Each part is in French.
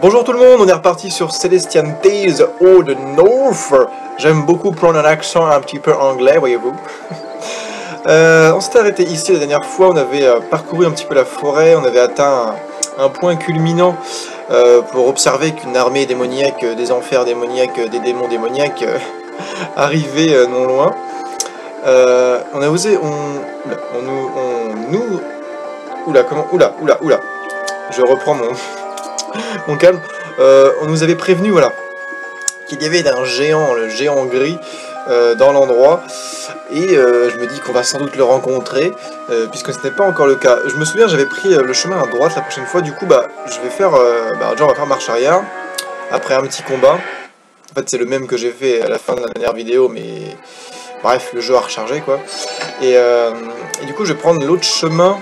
Bonjour tout le monde, on est reparti sur Celestian of the North. J'aime beaucoup prendre un accent un petit peu anglais, voyez-vous. Euh, on s'était arrêté ici la dernière fois, on avait euh, parcouru un petit peu la forêt, on avait atteint un, point culminant euh, pour observer qu'une armée démoniaque, des enfers démoniaques, des démons démoniaques arrivait non loin. on a osé, on, on, nous, oula, comment, oula, oula, oula, je reprends mon, mon calme. on nous avait prévenu, voilà, qu'il y avait un géant, le géant gris, euh, dans l'endroit. Et euh, je me dis qu'on va sans doute le rencontrer, euh, puisque ce n'est pas encore le cas. Je me souviens, j'avais pris le chemin à droite la prochaine fois, du coup, bah, je vais faire, bah, faire marche arrière, après un petit combat. En fait, c'est le même que j'ai fait à la fin de la dernière vidéo, mais bref, le jeu a rechargé, quoi. Et, et du coup, je vais prendre l'autre chemin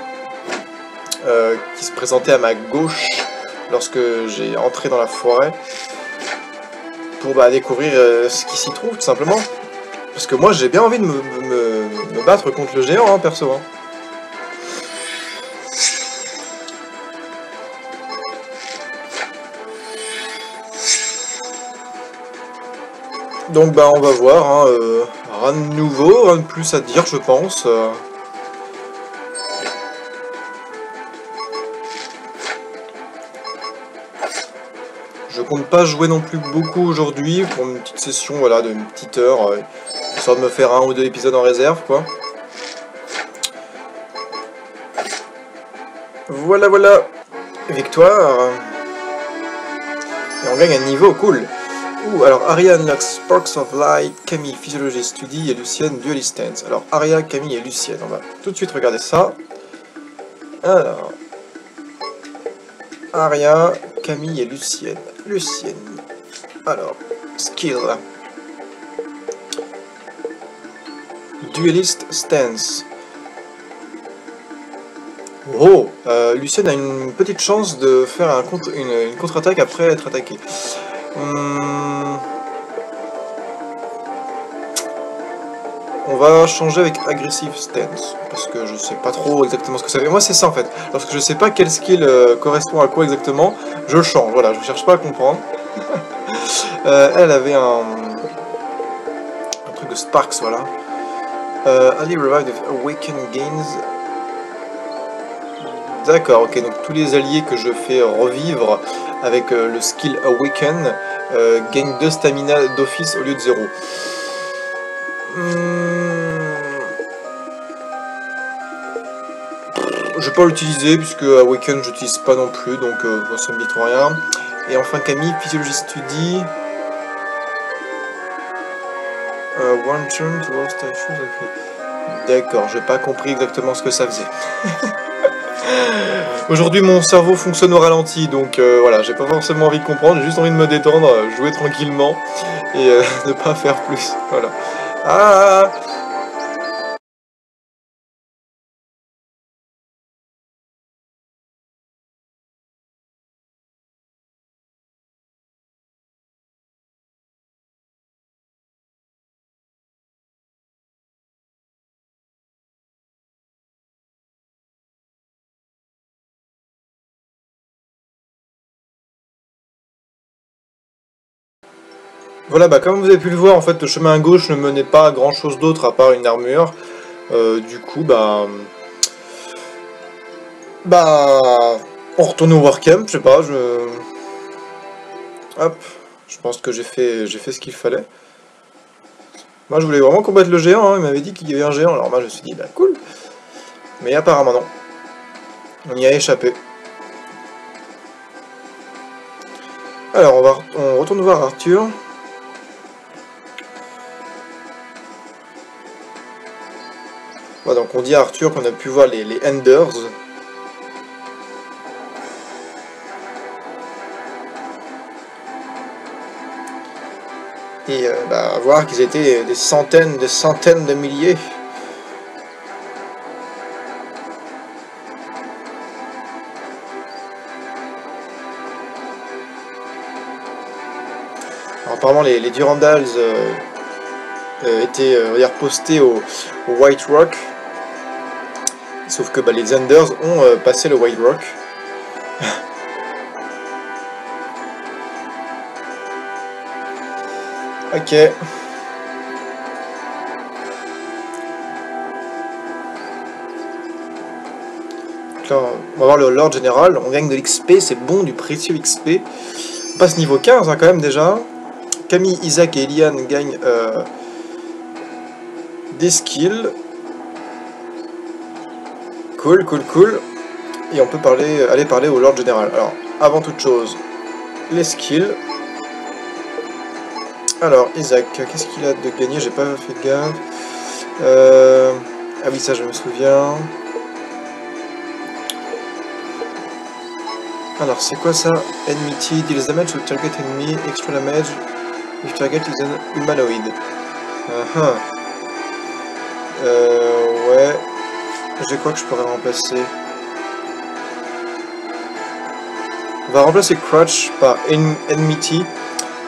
qui se présentait à ma gauche lorsque j'ai entré dans la forêt pour bah, découvrir ce qui s'y trouve, tout simplement. Parce que moi j'ai bien envie de me, battre contre le géant, hein, perso. Hein. Donc bah on va voir, hein, euh, rien de nouveau, rien de plus à dire je pense. Euh. Je compte pas jouer non plus beaucoup aujourd'hui pour une petite session voilà, de une petite heure. Euh, Histoire de me faire un ou deux épisodes en réserve, quoi. Voilà, voilà. Victoire. Et on gagne un niveau, cool. Ouh, alors Aria unlocks Sparks of Light, Camille Physiology Study et Lucienne Dualist Stance. Alors Aria, Camille et Lucienne, on va tout de suite regarder ça. Alors... Aria, Camille et Lucienne. Lucienne. Alors, skill. Duelist Stance. Oh euh, Lucienne a une petite chance de faire une, contre-attaque après être attaqué. Hmm. On va changer avec Aggressive Stance, parce que je sais pas trop exactement ce que ça veut. Moi c'est ça en fait, lorsque je sais pas quel skill euh, correspond à quoi exactement, je change, voilà, je cherche pas à comprendre. Euh, elle avait un, truc de Sparks, voilà. Euh, Ali revived Awaken Gains. D'accord, ok, donc tous les alliés que je fais revivre avec euh, le skill Awaken euh, gagnent 2 stamina d'office au lieu de 0. Hmm. Je vais pas l'utiliser puisque Awaken j'utilise pas non plus donc ça me dit trop rien. Et enfin Camille, Physiology Study. Euh, one turn to all statues, ok. D'accord, j'ai pas compris exactement ce que ça faisait. Aujourd'hui, mon cerveau fonctionne au ralenti, donc euh, voilà, j'ai pas forcément envie de comprendre, j'ai juste envie de me détendre, jouer tranquillement et euh, ne pas faire plus. Voilà. Ah Voilà, bah comme vous avez pu le voir, en fait, le chemin à gauche ne menait pas à grand chose d'autre à part une armure. Euh, du coup, bah... Bah... On retourne au Warcamp, je sais pas, je... Hop, je pense que j'ai fait, ce qu'il fallait. Moi, je voulais vraiment combattre le géant, hein. il m'avait dit qu'il y avait un géant, alors moi, je me suis dit, bah cool. Mais apparemment, non. On y a échappé. Alors, on, va, on retourne voir Arthur. Donc on dit à Arthur qu'on a pu voir les, Enders. Et euh, bah, voir qu'ils étaient des centaines, des centaines de milliers. apparemment les, Durandals euh, euh, étaient postés au White Rock Sauf que bah, les Zanders ont euh, passé le White Rock. ok. On va voir le Lord Général. On gagne de l'XP, c'est bon, du précieux XP. On passe niveau 15 hein, quand même déjà. Camille, Isaac et Eliane gagnent euh, des skills. Cool, cool, cool. Et on peut parler, aller parler au Lord Général. Alors, avant toute chose, les skills. Alors, Isaac, qu'est-ce qu'il a de gagné? J'ai pas fait de gaffe. Euh, ah oui, ça je me souviens. Alors, c'est quoi ça? Enmity, deals damage to target enemy, extra damage if target is an humanoid. Uh -huh. Euh, ouais. J'ai quoi que je pourrais remplacer On va remplacer Crutch par en Enmity,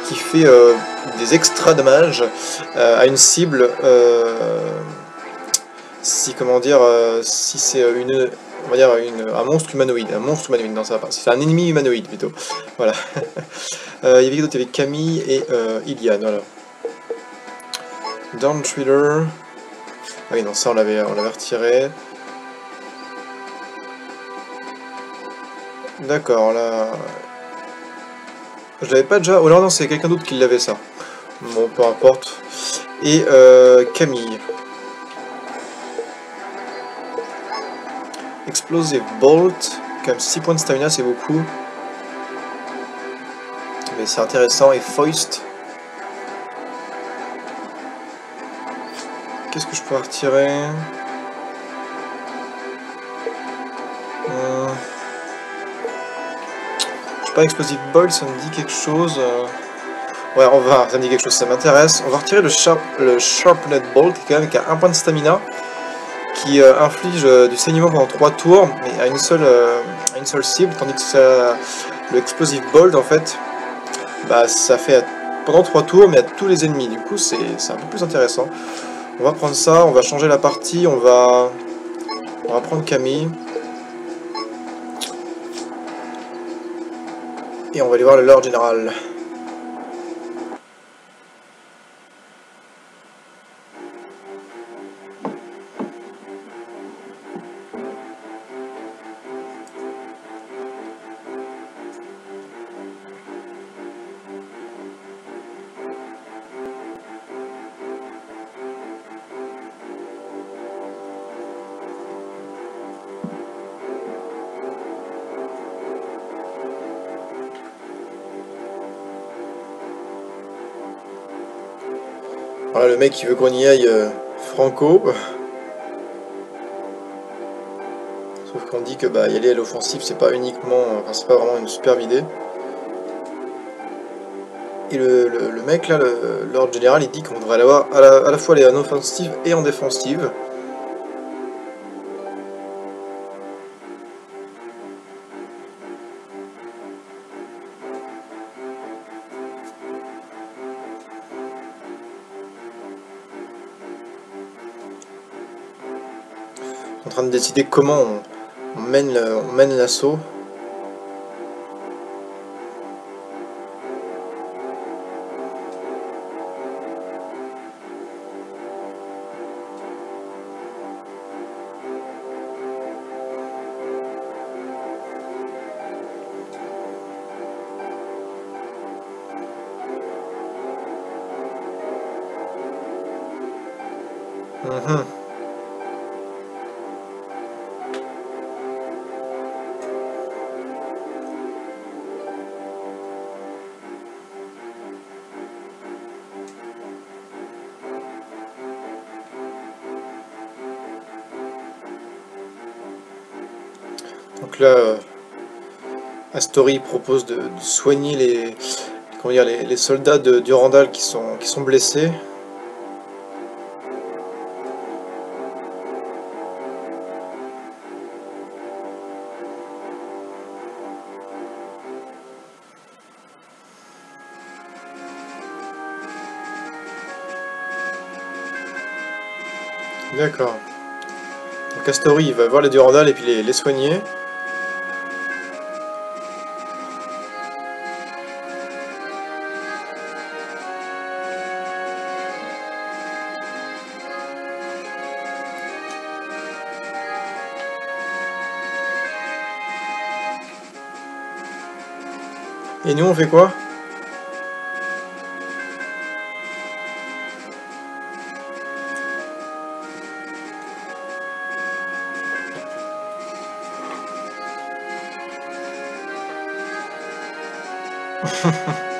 qui fait euh, des extra dommages euh, à une cible euh, si comment dire si c'est une on va dire un monstre humanoïde un monstre humanoïde non ça va c'est un ennemi humanoïde plutôt. Voilà. Il y avait d'autres Camille et Iliane Down Thriller. Ah oui non ça on l'avait retiré D'accord, là... Je l'avais pas déjà... Oh non, non, c'est quelqu'un d'autre qui l'avait, ça. Bon, peu importe. Et euh, Camille. Explosive Bolt. Quand même 6 points de stamina, c'est beaucoup. Mais c'est intéressant. Et Foist. Qu'est-ce que je peux retirer? Pas Explosive Bolt, ça me dit quelque chose. Euh. Ouais, on va, ça me dit quelque chose, ça m'intéresse. On va retirer le, sharp, le Sharpnet Bolt, qui, quand même, qui a un point de stamina, qui euh, inflige euh, du saignement pendant 3 tours, mais à une seule, à une seule cible, tandis que ça, le Explosive Bolt, en fait, bah, ça fait pendant 3 tours, mais à tous les ennemis. Du coup, c'est un peu plus intéressant. On va prendre ça, on va changer la partie, on va, on va prendre Camille. Et on va aller voir le Lord Général. Voilà le mec qui veut qu'on y aille euh, franco. Sauf qu'on dit que bah, y aller à l'offensive c'est pas uniquement, enfin c'est pas vraiment une superbe idée. Et le, mec là, l'ordre général, il dit qu'on devrait l'avoir à, à la, fois aller en offensive et en défensive. En train de décider comment on, mène l'assaut. Astory propose de, soigner les, comment dire, les, soldats de Durandal qui sont, qui sont blessés. D'accord. Donc Astory il va voir les Durandal et puis les soigner. Et nous, on fait quoi?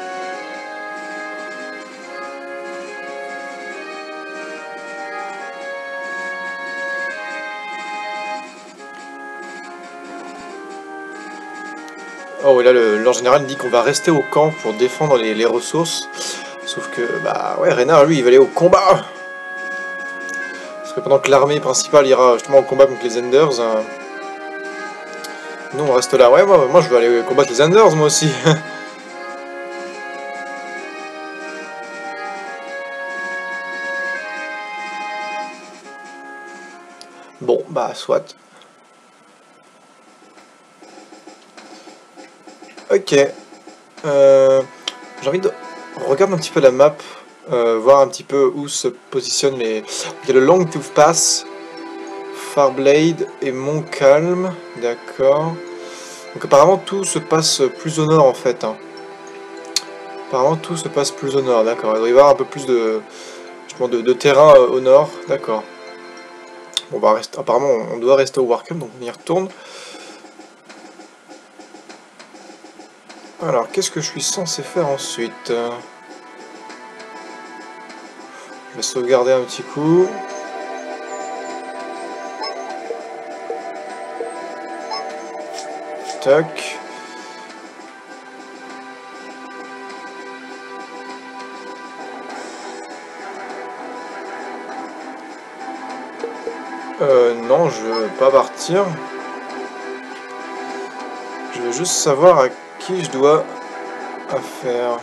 là, le, leur général dit qu'on va rester au camp pour défendre les, ressources. Sauf que, bah ouais, Reynard, lui, il va aller au combat Parce que pendant que l'armée principale ira justement au combat contre les Enders, euh, nous on reste là. Ouais, moi, moi je veux aller combattre les Enders, moi aussi. bon, bah, soit. Ok. Euh, J'ai envie de regarder un petit peu la map, euh, voir un petit peu où se positionnent les... Il y a le Long Tooth Pass, Farblade et Montcalm, d'accord. Donc apparemment tout se passe plus au nord en fait. Hein. Apparemment tout se passe plus au nord, d'accord. Il doit y avoir un peu plus de, de, de terrain euh, au nord, d'accord. Bon bah reste, apparemment on doit rester au Warcamp, donc on y retourne. Alors, qu'est-ce que je suis censé faire ensuite Je vais sauvegarder un petit coup. Tac. Euh, non, je veux pas partir. Je veux juste savoir à qui je dois affaire.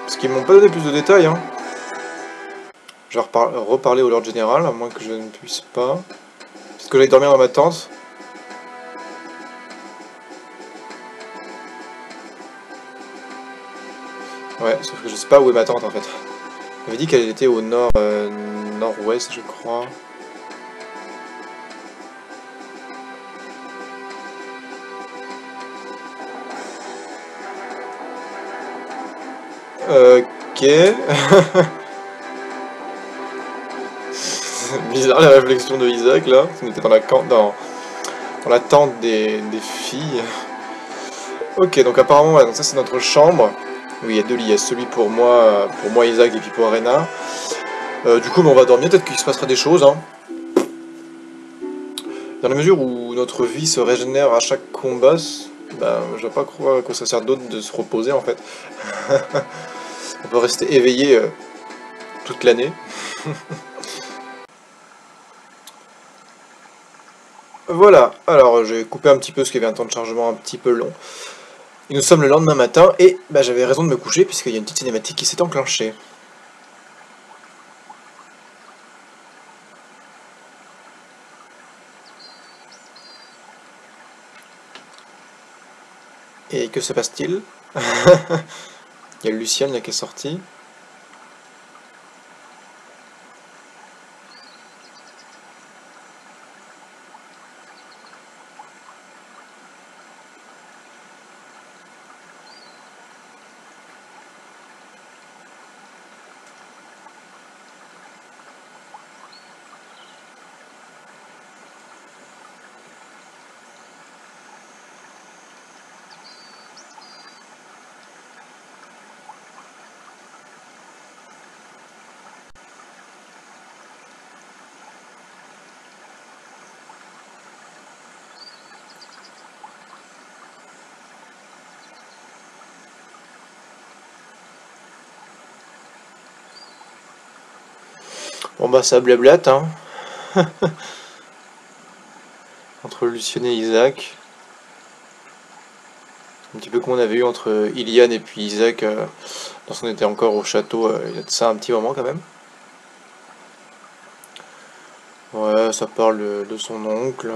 Parce qu'ils m'ont pas donné plus de détails. Hein. Je vais reparler au Lord Général, à moins que je ne puisse pas. Peut-être que j'allais dormir dans ma tente. Ouais, sauf que je sais pas où est ma tente en fait. Elle avait dit qu'elle était au nord, euh, je crois. Ok. bizarre la réflexion de Isaac là. On était dans la, dans, la tente des, filles. Ok, donc apparemment, donc ça c'est notre chambre. Oui, il y a deux lits. Il y a celui pour moi, pour moi Isaac et puis pour Arena. Euh, du coup, on va dormir. Peut-être qu'il se passera des choses. Hein. Dans la mesure où notre vie se régénère à chaque combat, bah, je vais pas croire que ça sert d'autre de se reposer en fait. On peut rester éveillé euh, toute l'année. voilà, alors j'ai coupé un petit peu parce qu'il y avait un temps de chargement un petit peu long. Nous sommes le lendemain matin et bah, j'avais raison de me coucher puisqu'il y a une petite cinématique qui s'est enclenchée. Et que se passe-t-il? Il y a Lucienne qui est sortie. Bon bah ça blablate hein. entre Lucien et Isaac. Un petit peu comme on avait eu entre Iliane et puis Isaac euh, lorsqu'on était encore au château, euh, il y a de ça un petit moment quand même. Ouais, ça parle de son oncle.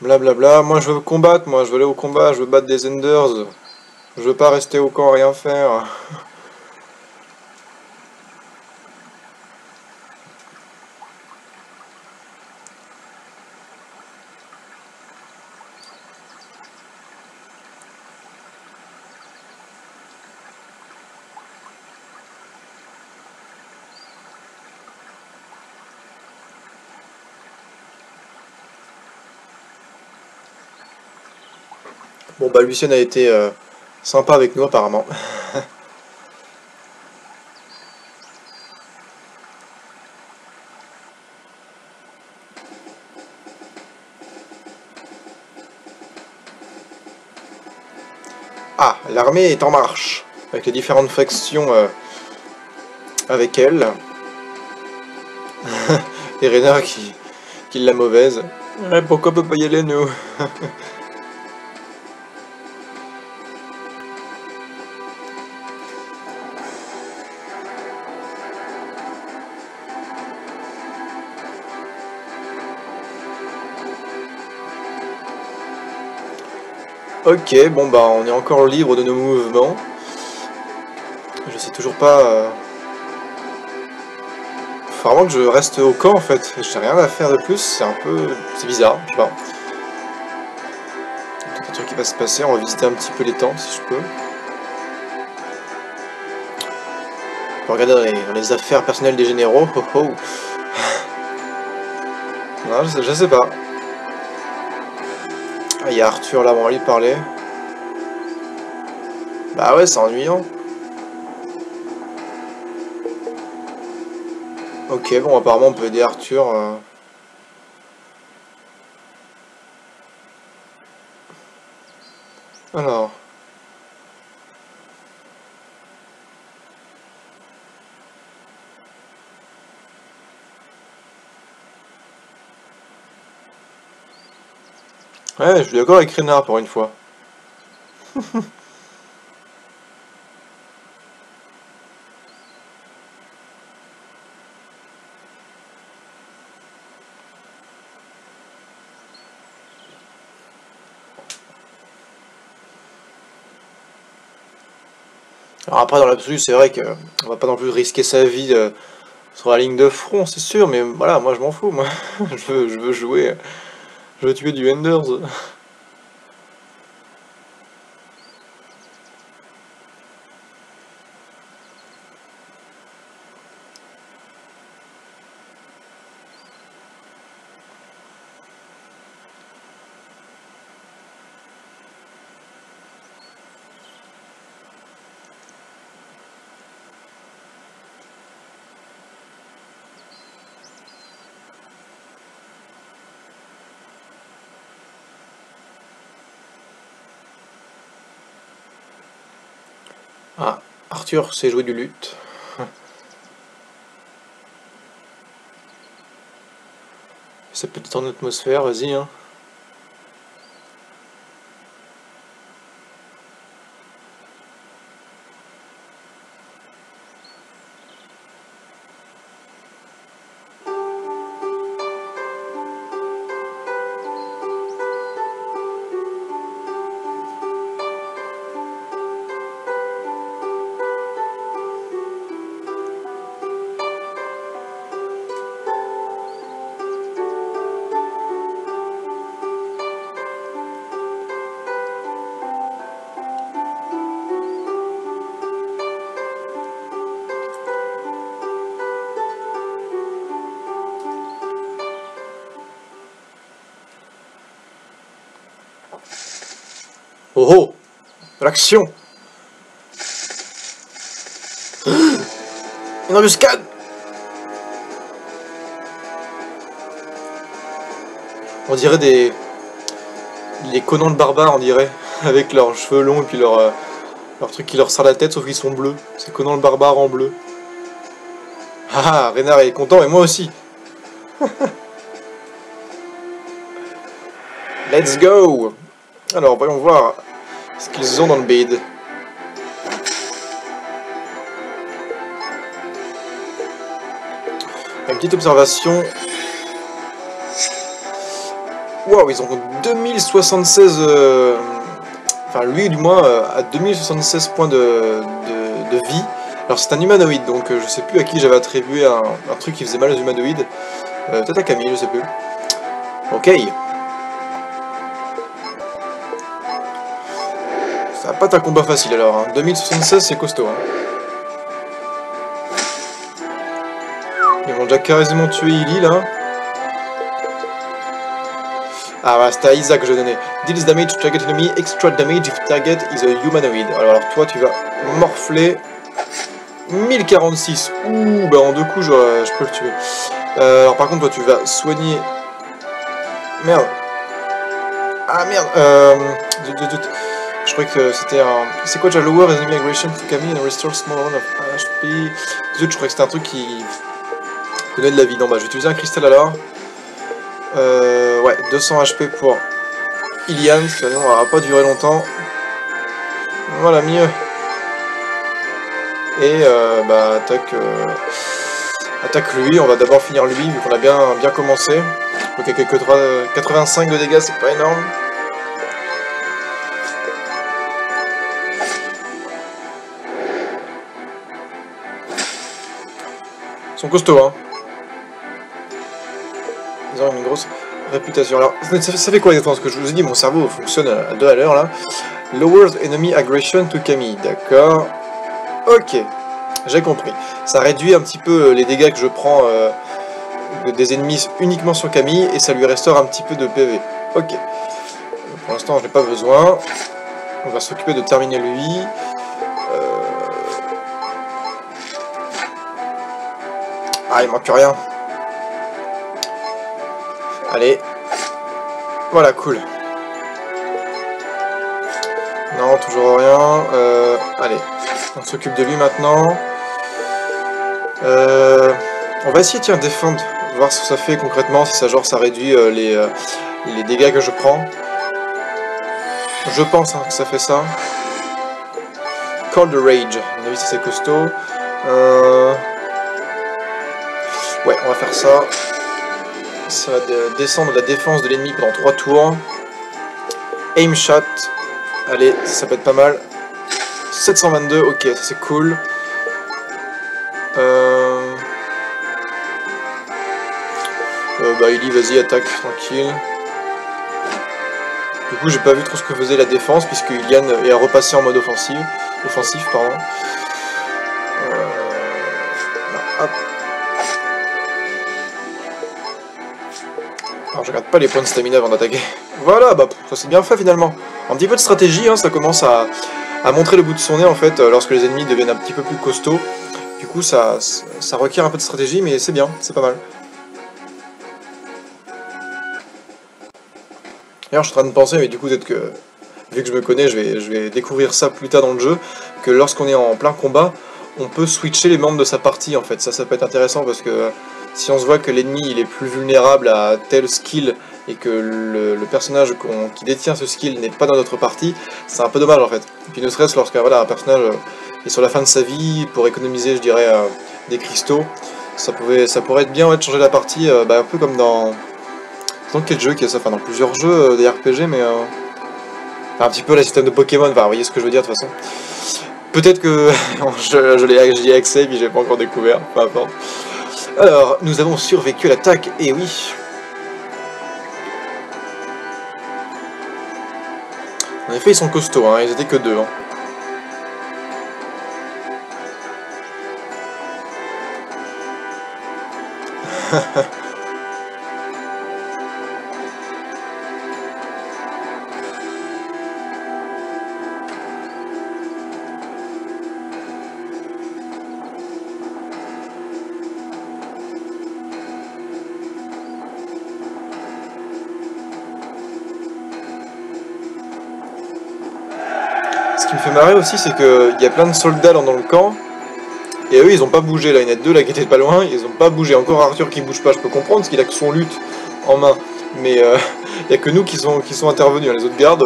Blablabla, bla, moi je veux combattre, moi je veux aller au combat, je veux battre des Enders. Je veux pas rester au camp rien faire. Bah Lucien a été euh, sympa avec nous apparemment. ah, l'armée est en marche, avec les différentes factions euh, avec elle. Et Renard qui, qui l'a mauvaise. pourquoi on peut pas y aller nous? Ok, bon bah on est encore libre de nos mouvements. Je sais toujours pas... Euh... Faut vraiment que je reste au camp en fait. J'ai rien à faire de plus, c'est un peu... C'est bizarre, je sais pas. un truc qui va se passer, on va visiter un petit peu les tentes si je peux. On peut regarder dans les, affaires personnelles des généraux. Oh, oh. Non, je je sais pas. Ah, il y a Arthur là, on va lui parler. Bah ouais, c'est ennuyant. Ok, bon, apparemment on peut aider Arthur. Euh. Alors. Ouais, je suis d'accord avec Renard pour une fois. Alors après, dans l'absolu, c'est vrai qu'on va pas non plus risquer sa vie euh, sur la ligne de front, c'est sûr, mais voilà, moi je m'en fous, moi. je, veux, je veux jouer. Je veux tuer du Enders. Ah, Sait jouer du lutte. Ça peut être en atmosphère, vas-y. Hein. L'action Une embuscade. On dirait des... Les Conan de barbares, on dirait, avec leurs cheveux longs et puis leur, euh, leur truc qui leur sert la tête, sauf qu'ils sont bleus. C'est Conan le barbare en bleu. Ah, ah Renard est content, et moi aussi. Let's go. Alors, voyons voir ce qu'ils ont dans le bid. Une petite observation. Waouh, ils ont 2076... Euh, enfin, lui du moins, euh, à 2076 points de, de, vie. Alors c'est un humanoïde, donc euh, je sais plus à qui j'avais attribué un, truc qui faisait mal aux humanoïdes. Peut-être à Camille, je sais plus. Ok. Ça va pas être un combat facile alors. 2076 hein. c'est costaud. Hein. Ils vont déjà quasiment tuer Illy là. Ah voilà, c'était à Isaac que je donnais. Deals damage to target enemy, extra damage if target is a humanoid. Alors, toi tu vas morfler 1046. Ouh, bah en deux coups je, peux le tuer. Euh, alors par contre toi tu vas soigner... Merde. Ah merde. Euh... Je croyais que c'était un... C'est quoi déjà Lower Enemy Aggression to Camille and Restore Small amount of HP. je croyais que c'était un truc qui... Connaît de la vie. Non bah je vais utiliser un cristal alors. Euh, ouais, 200 HP pour Ilian, sinon on va pas durer longtemps. Voilà, mieux. Et euh, bah attaque, euh, attaque lui, on va d'abord finir lui vu qu'on a bien, bien commencé. Ok, quelques 3, 85 de dégâts, c'est pas énorme. Sont costauds, hein. Ils ont une grosse réputation. Alors, ça, fait quoi exactement Ce que je vous ai dit, mon cerveau fonctionne à deux à l'heure, là. Lowers enemy aggression to Camille, d'accord. Ok, j'ai compris. Ça réduit un petit peu les dégâts que je prends euh, des ennemis uniquement sur Camille, et ça lui restaure un petit peu de PV. Ok. Pour l'instant, je n'ai pas besoin. On va s'occuper de terminer lui. Ah, il manque rien. Allez. Voilà, cool. Non, toujours rien. Euh, allez, on s'occupe de lui maintenant. Euh, on va essayer, tiens, défendre, voir ce que ça fait concrètement, si ça genre ça réduit euh, les, les dégâts que je prends. Je pense hein, que ça fait ça. Call the Rage, à mon avis c'est costaud. Ouais, on va faire ça. Ça va descendre la défense de l'ennemi pendant 3 tours. Aim shot. Allez, ça peut être pas mal. 722, ok, ça c'est cool. Euh... Euh, bah Illy, vas-y, attaque, tranquille. Du coup, j'ai pas vu trop ce que faisait la défense, puisque Ilian est repassé en mode offensif. Offensif, pardon. Regarde pas les points de stamina avant d'attaquer. Voilà, bah ça c'est bien fait finalement. Un petit peu de stratégie, hein, ça commence à, montrer le bout de son nez en fait, euh, lorsque les ennemis deviennent un petit peu plus costauds. Du coup ça, ça requiert un peu de stratégie, mais c'est bien, c'est pas mal. D'ailleurs je suis en train de penser, mais du coup peut-être que, vu que je me connais, je vais, je vais découvrir ça plus tard dans le jeu, que lorsqu'on est en plein combat, on peut switcher les membres de sa partie en fait. Ça, ça peut être intéressant parce que si on se voit que l'ennemi il est plus vulnérable à tel skill et que le, personnage qui détient ce skill n'est pas dans notre partie, c'est un peu dommage en fait. Et puis ne serait-ce lorsqu'un voilà, un personnage est sur la fin de sa vie, pour économiser je dirais euh, des cristaux, ça, pouvait, ça pourrait être bien de changer la partie, euh, bah, un peu comme dans... Dans quel jeu qui ça Enfin dans plusieurs jeux euh, des RPG mais... un petit peu le système de Pokémon, enfin, vous voyez ce que je veux dire de toute façon. Peut-être que je, je l'ai accès et j'ai pas encore découvert, peu importe. Alors, nous avons survécu à l'attaque, et oui. En effet, ils sont costauds, hein, ils étaient que deux. Hein. qui me fait marrer aussi, c'est qu'il y a plein de soldats dans le camp, et eux, ils ont pas bougé. Là, il y en a deux là qui étaient pas loin, ils ont pas bougé. Encore Arthur qui bouge pas, je peux comprendre, parce qu'il a que son lutte en main. Mais il euh, y a que nous qui sont, qui sont intervenus. Hein. Les autres gardes,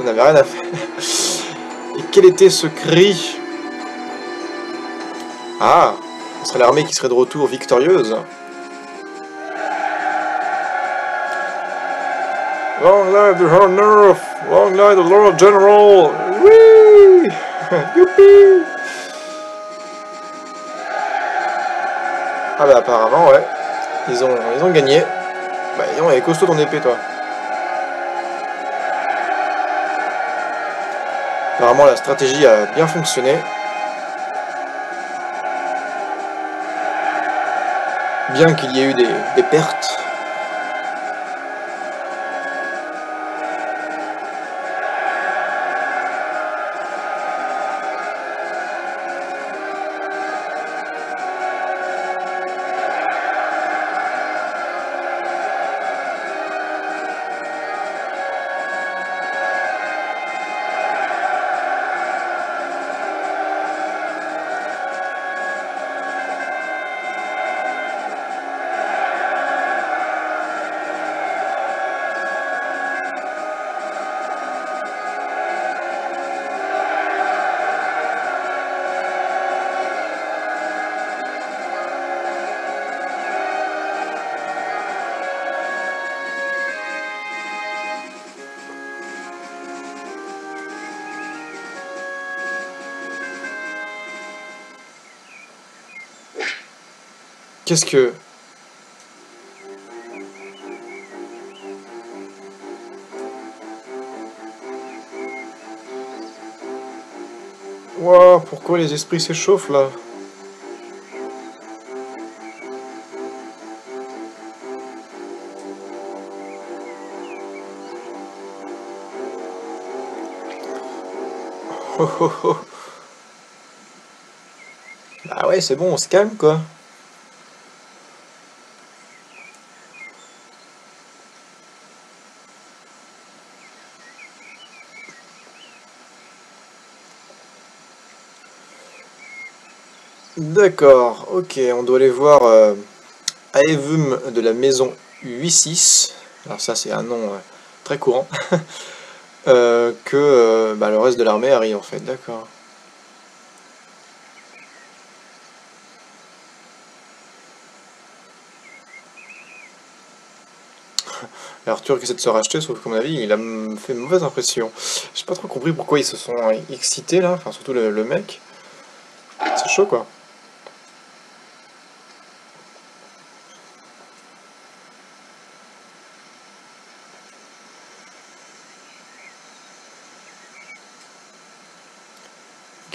on n'avait rien à faire. Et quel était ce cri? Ah Ce serait l'armée qui serait de retour victorieuse. Long live the Hard Long live the Lord General Ah bah apparemment, ouais. Ils ont, ils ont gagné. Bah, dis elle est costaud ton épée, toi. Apparemment, la stratégie a bien fonctionné. Bien qu'il y ait eu des, des pertes. Qu'est-ce que... Waouh, pourquoi les esprits s'échauffent là? Oh oh oh Bah ouais, c'est bon, on se calme quoi. D'accord, ok, on doit aller voir euh, Aevum de la maison 8-6, alors ça c'est un nom euh, très courant, euh, que bah, le reste de l'armée arrive en fait, d'accord. Arthur qui essaie de se racheter, sauf qu'à mon avis, il a fait mauvaise impression. J'ai pas trop compris pourquoi ils se sont excités là, enfin surtout le mec. C'est chaud quoi.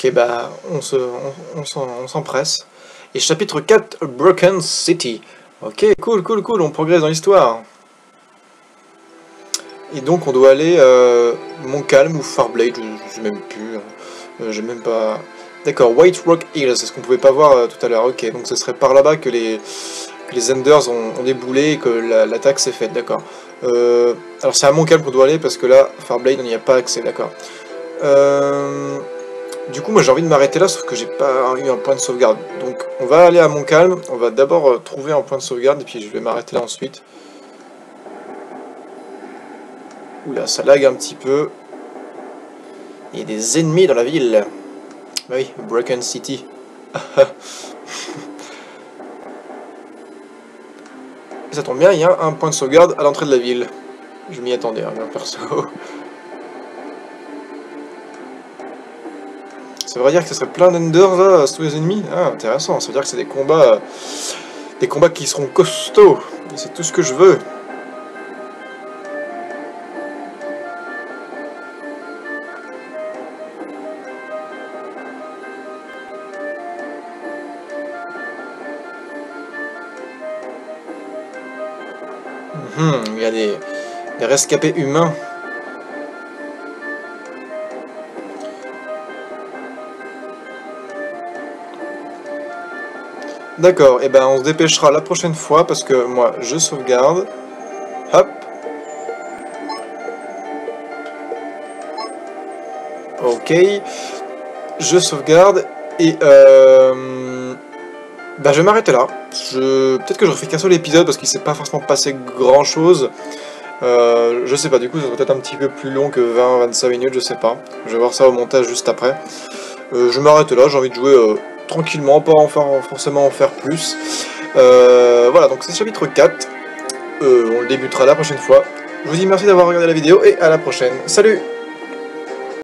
Ok, bah, on se, on, s'empresse. Et chapitre 4, Broken City. Ok, cool, cool, cool, on progresse dans l'histoire. Et donc on doit aller euh, Montcalm ou Farblade, je, sais même plus. Hein. Euh, J'ai même pas... D'accord, White Rock Hills, c'est ce qu'on pouvait pas voir euh, tout à l'heure. Ok, donc ce serait par là-bas que les, les Enders ont, déboulé et que l'attaque s'est faite, d'accord. Euh, alors c'est à Montcalm qu'on doit aller parce que là, Farblade, on n'y a pas accès, d'accord. Du coup, moi j'ai envie de m'arrêter là, sauf que j'ai pas eu un point de sauvegarde. Donc on va aller à Montcalm, on va d'abord euh, trouver un point de sauvegarde, et puis je vais m'arrêter là ensuite. Oula, ça lag un petit peu. Il y a des ennemis dans la ville. Bah oui, Broken City. ça tombe bien, il y a un point de sauvegarde à l'entrée de la ville. Je m'y attendais, hein, perso. Ça veut dire que ce serait plein d'enders là, sous les ennemis Ah, intéressant. Ça veut dire que c'est des combats... Des combats qui seront costauds. c'est tout ce que je veux. Hum, il y a des rescapés humains D'accord, et eh ben on se dépêchera la prochaine fois parce que moi je sauvegarde. Hop. Ok. Je sauvegarde et euh, ben, je vais m'arrêter là. Peut-être que je refais qu'un seul épisode parce qu'il s'est pas forcément passé grand chose. Euh, je sais pas, du coup ça va peut-être un petit peu plus long que 20-25 minutes, je sais pas. Je vais voir ça au montage juste après. Euh, je m'arrête là, j'ai envie de jouer euh, tranquillement, pas en faire, forcément en faire plus. Euh, voilà, donc c'est chapitre 4. Euh, on le débutera la prochaine fois. Je vous dis merci d'avoir regardé la vidéo et à la prochaine. Salut